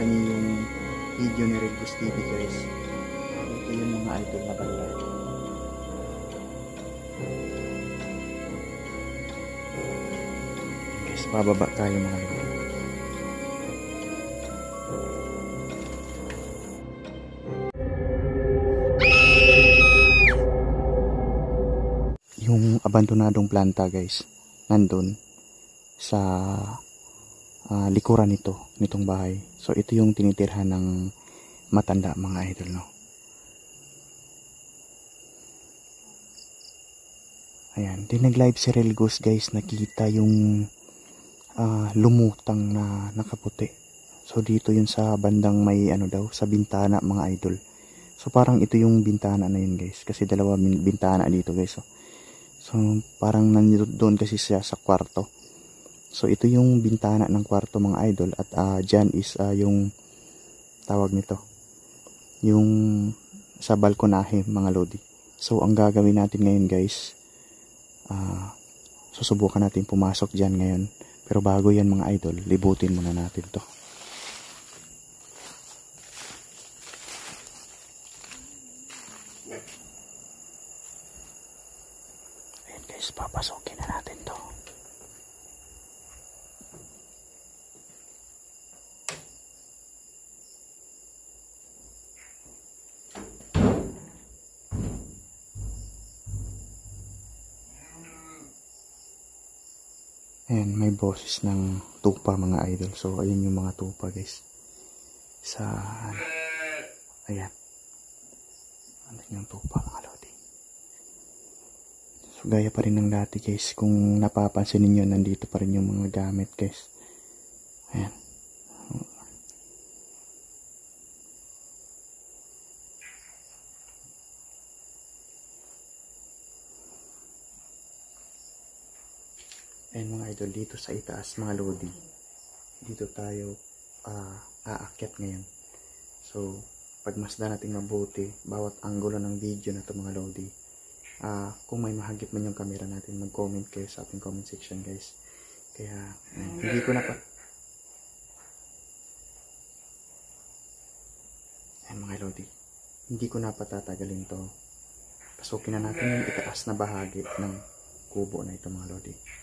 nakita niyo yung video ni Regus TV guys. Ito yung mga idol na balay. Guys, bababa tayo mga idol. Yung abandonadong planta guys, nandun sa ah, likuran nito, nitong bahay. So ito yung tinitirhan ng matanda mga idol no. Ayan, di nag-live si Real Ghost guys, nakita yung ah, lumutang na nakaputi. So dito yun sa bandang may ano daw, sa bintana mga idol. So parang ito yung bintana na yun guys, kasi dalawa bin- bintana dito guys. So, so parang nandito doon kasi siya sa kwarto. So ito yung bintana ng kwarto mga idol at ah, dyan is ah, yung tawag nito. Yung sa balkonahe mga lodi. So ang gagawin natin ngayon guys, ah, susubukan natin pumasok dyan ngayon. Pero bago yan mga idol, libutin muna natin to. Ayan guys, papasokin na natin to. Ayan, may boses ng tupa mga idol. So, ayun yung mga tupa guys. Sa, ano, ayan. Ano yung tupa mga lodi. So, gaya pa rin ng dati guys. Kung napapansin ninyo, nandito pa rin yung mga gamit guys. Ayan. Ayan mga idol, dito sa itaas mga lodi. Dito tayo ah, aakyat ngayon. So, pagmasda natin mabuti, bawat anggulo ng video na to mga lodi. Ah, kung may mahagip man yung camera natin, mag-comment kayo sa ating comment section guys. Kaya, ah, hindi ko na pa... Ayan mga lodi. Hindi ko na patatagalin to. Pasukin na natin yung itaas na bahagi ng kubo na ito mga lodi.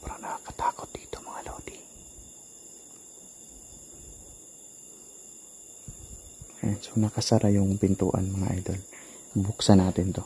Sobrang nakakatakot dito mga lodi. Ayan, so nakasara yung pintuan mga idol. Buksan natin to.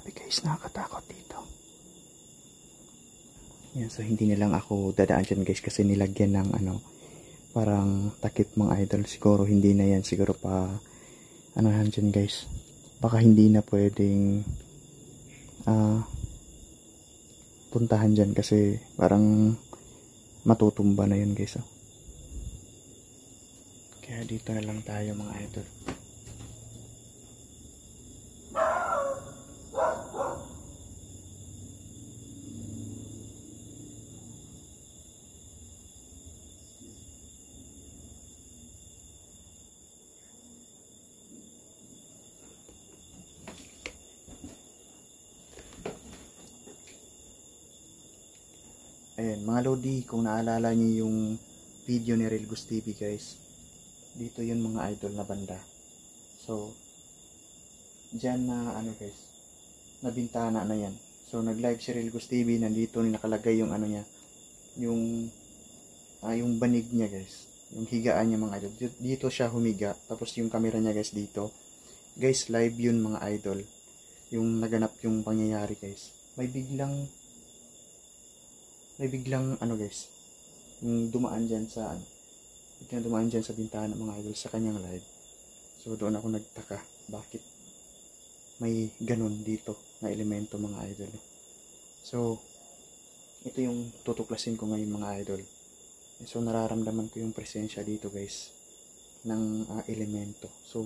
Grabe guys, nakakatakot dito. Yan, so hindi na lang ako dadaan dyan guys kasi nilagyan ng ano, parang takip mga idol. Siguro hindi na yan, siguro pa, ano yan dyan guys. Baka hindi na pwedeng, ah, puntahan dyan kasi parang matutumba na yun guys. Oh. Kaya dito na lang tayo mga idol. Ayan, mga Lodi, kung naalala niyo yung video ni Real Gus TV guys, dito yun mga idol na banda. So, dyan na ano guys, na bintana na yan. So, nag-live si Real Gus TV, nandito nakalagay yung ano niya, yung, ah, yung banig niya guys. Yung higaan niya mga idol. Dito siya humiga, tapos yung camera niya guys dito. Guys, live yun mga idol. Yung naganap yung pangyayari guys. May biglang may biglang ano guys yung dumaan dyan sa ano biglang dumaan dyan sa bintana mga idol sa kanyang live. So doon ako nagtaka bakit may ganun dito na elemento mga idol. So ito yung tutuklasin ko ngayon mga idol. So nararamdaman ko yung presensya dito guys ng ah, elemento. So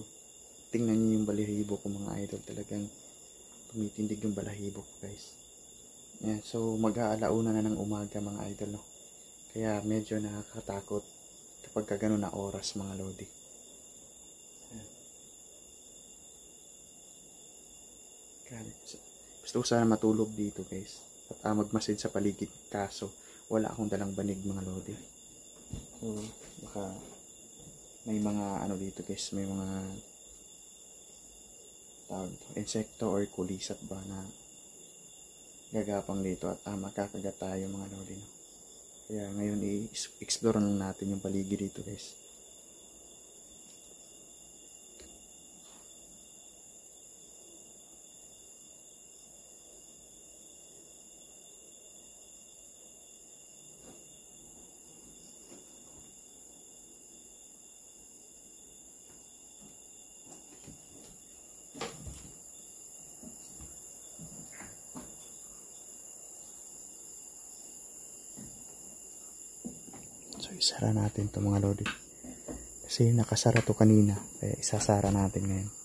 tingnan niyo yung balahibo ko mga idol. Talagang tumitindig yung balahibo ko guys yan, so mag-aalauna na ng umaga mga idol, no? Kaya medyo nakakatakot kapag ka ganun na oras mga lodi. Grabe. Gusto ko sana matulog dito guys. At ah, magmasid sa paligid. Kaso, wala akong dalang banig mga lodi. So, baka may mga ano dito guys, may mga tawag ito, insekto or kulisat ba na gagapang dito at ah, makakagat tayo mga lodi no? kaya ngayon i-explore lang natin yung paligid dito guys isara natin to mga lodi. Kasi nakasara to kanina. Kaya isasara natin ngayon.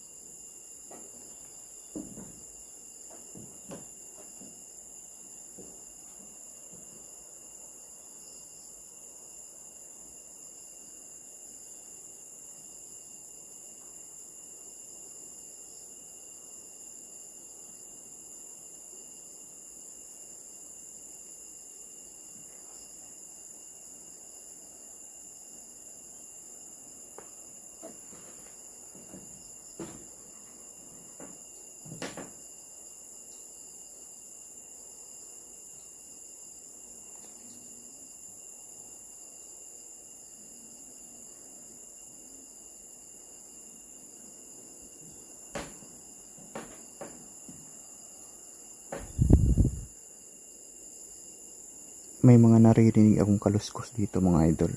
May mga naririnig akong kaluskos dito mga idol.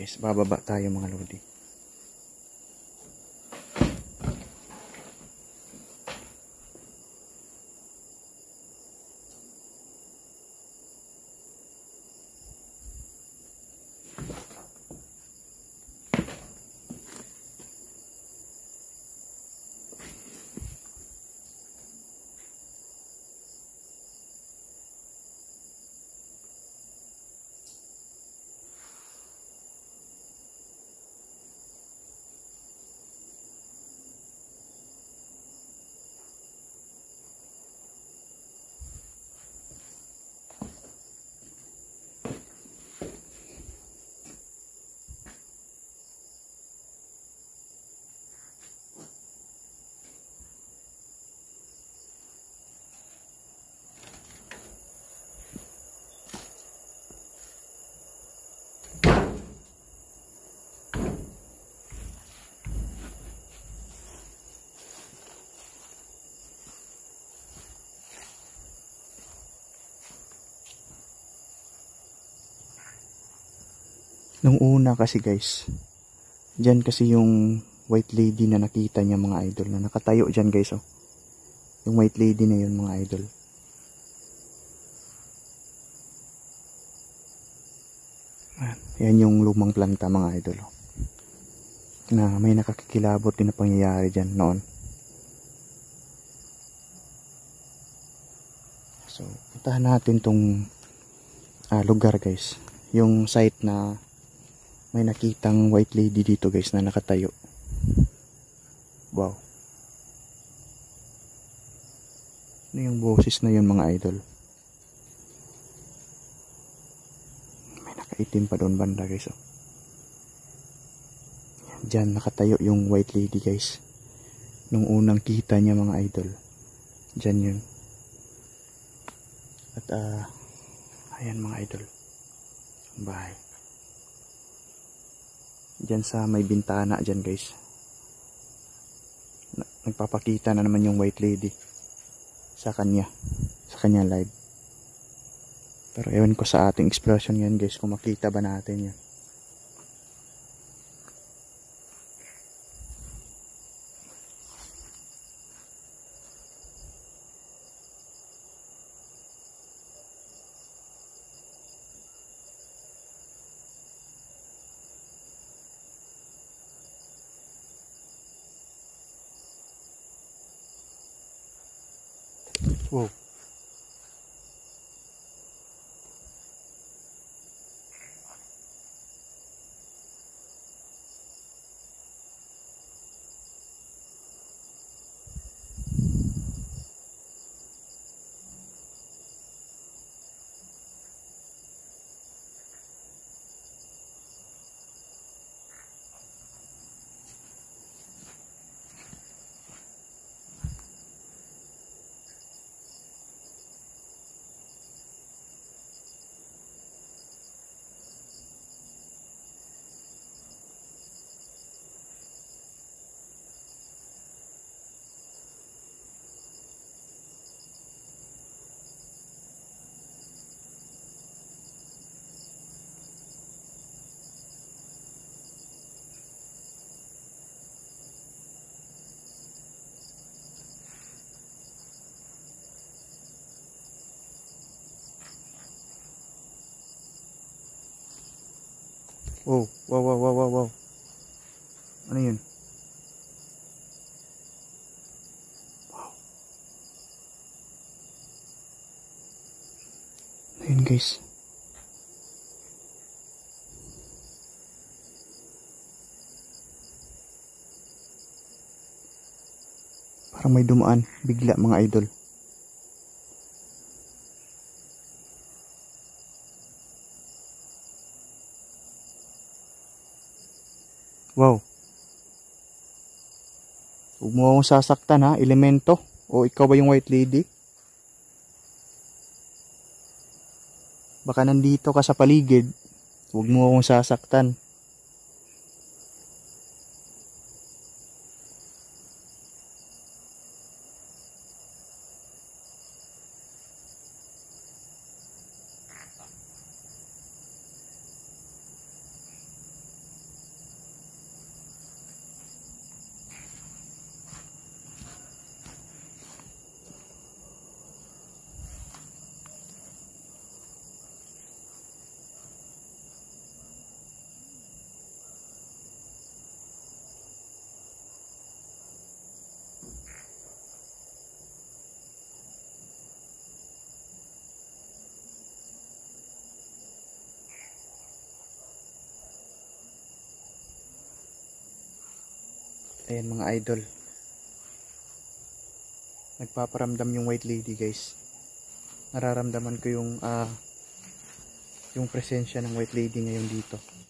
Guys, bababa tayo mga lodi. Nung una kasi guys, dyan kasi yung white lady na nakita niya mga idol na nakatayo dyan guys oh. Yung white lady na yun mga idol. Yan yung lumang planta mga idol oh. Na may nakakikilabot din na pangyayari dyan noon. So, puntahan natin tong ah, lugar guys. Yung site na may nakitang white lady dito guys na nakatayo. Wow. Ano yung boses na yun mga idol? May nakaitim pa doon banda guys. Oh. Yan, Diyan nakatayo yung white lady guys. Nung unang kita niya mga idol. Diyan yun. At ah, ayan mga idol. Ang bahay. Diyan sa may bintana diyan guys. Na- Nagpapakita na naman yung white lady sa kanya. Sa kanya live. Pero ewan ko sa ating explosion yan guys kung makita ba natin yan. Wow. Wow, wow, wow, wow, wow, wow. Ano yun? Wow. Ayun guys. Parang may dumaan bigla mga idol. Wow. Huwag mo akong sasaktan ha, elemento. O ikaw ba yung white lady? Baka nandito ka sa paligid. Huwag mo akong sasaktan. Ayan mga idol. Nagpaparamdam yung white lady guys. Nararamdaman ko yung ah yung presensya ng white lady ngayon dito.